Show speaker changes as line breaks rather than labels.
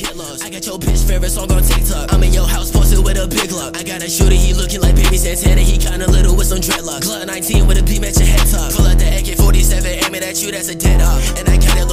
killers. I got your bitch favorite song on TikTok. I'm in your house posted with a big lock. I got a shooter, he looking like baby Santana. He kinda little with some dreadlocks. Glock 19 with a beam at your head top. Pull out the AK 47, aiming at you, that's a dead up. And I kinda